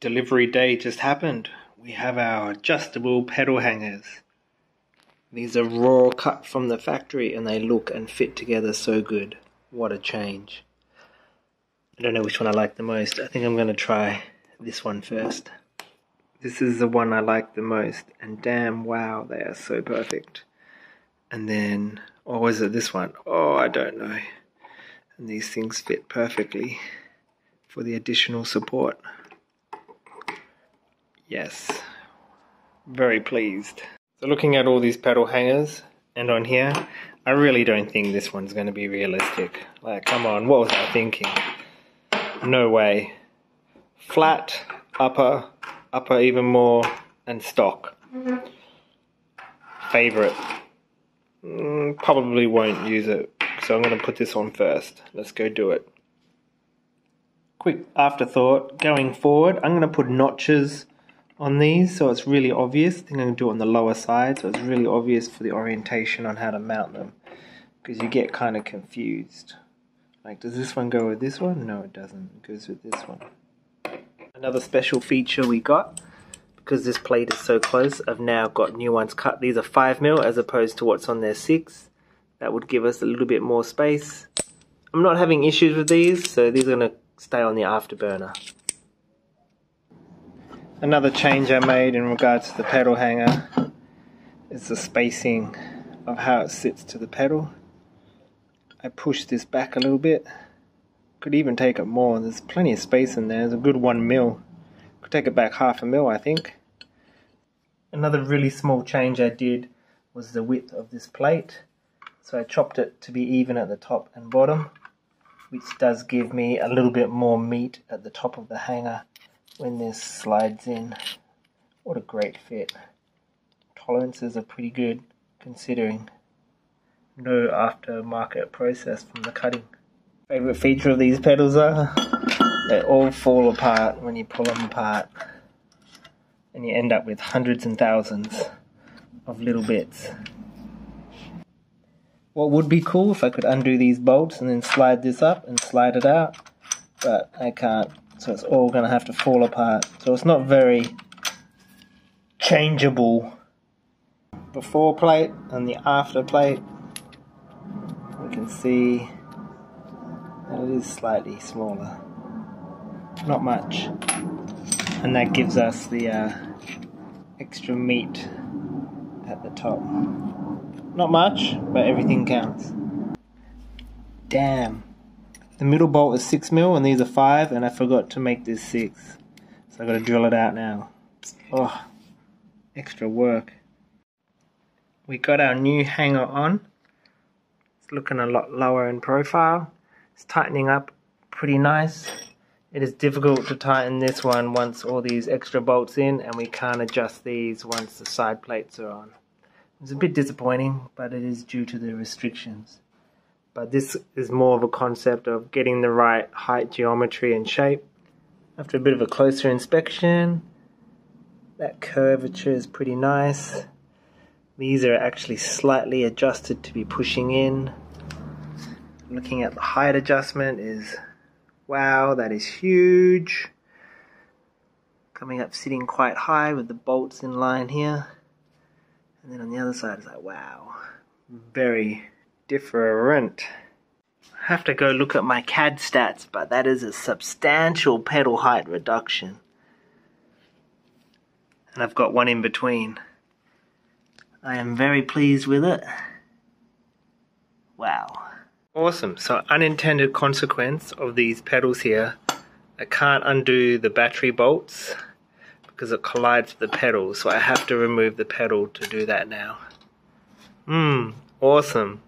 delivery day just happened. We have our adjustable pedal hangers. These are raw cut from the factory and they look and fit together so good. What a change. I don't know which one I like the most. I think I'm going to try this one first. This is the one I like the most and damn wow they are so perfect. And then, or was it this one? Oh, I don't know. And these things fit perfectly for the additional support. Yes, very pleased. So looking at all these pedal hangers and on here, I really don't think this one's going to be realistic. Like, come on, what was I thinking? No way. Flat, upper, upper even more, and stock. Favorite. Mm, probably won't use it, so I'm going to put this on first. Let's go do it. Quick afterthought, going forward, I'm going to put notches on these so it's really obvious. I think I'm going to do it on the lower side so it's really obvious for the orientation on how to mount them because you get kind of confused. Like, does this one go with this one? No, it doesn't. It goes with this one. Another special feature we got, because this plate is so close, I've now got new ones cut. These are 5mm as opposed to what's on there 6. That would give us a little bit more space. I'm not having issues with these, so these are going to stay on the afterburner. Another change I made in regards to the pedal hanger is the spacing of how it sits to the pedal. I pushed this back a little bit. Could even take it more. There's plenty of space in there. There's a good one mil. Could take it back half a mil, I think. Another really small change I did was the width of this plate. So I chopped it to be even at the top and bottom, which does give me a little bit more meat at the top of the hanger when this slides in. What a great fit. Tolerances are pretty good considering no aftermarket process from the cutting. Favorite feature of these pedals are they all fall apart when you pull them apart and you end up with hundreds and thousands of little bits. What would be cool if I could undo these bolts and then slide this up and slide it out, but I can't so it's all going to have to fall apart. So it's not very changeable. Before plate and the after plate, we can see that it is slightly smaller. Not much. And that gives us the uh, extra meat at the top. Not much, but everything counts. Damn. The middle bolt is 6 mil and these are 5 and I forgot to make this 6. So I've got to drill it out now. Oh, extra work. We got our new hanger on. It's looking a lot lower in profile. It's tightening up pretty nice. It is difficult to tighten this one once all these extra bolts in and we can't adjust these once the side plates are on. It's a bit disappointing, but it is due to the restrictions but this is more of a concept of getting the right height geometry and shape. After a bit of a closer inspection, that curvature is pretty nice. These are actually slightly adjusted to be pushing in. Looking at the height adjustment is, wow, that is huge. Coming up sitting quite high with the bolts in line here. And then on the other side, it's like, wow, very different. I have to go look at my CAD stats, but that is a substantial pedal height reduction. And I've got one in between. I am very pleased with it. Wow. Awesome. So unintended consequence of these pedals here, I can't undo the battery bolts because it collides with the pedal. So I have to remove the pedal to do that now. Hmm, awesome.